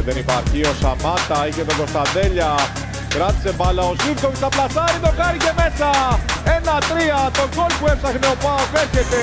Δεν υπάρχει ο Σαμάτα, είχε τον Κωνσταντέλια. Κράτησε μπάλα ο Σίρκοβιτς, θα πλασάρει το κάνει και μέσα. Ένα-τρία, το γκολ που έψαχνε ο Πάοκ έρχεται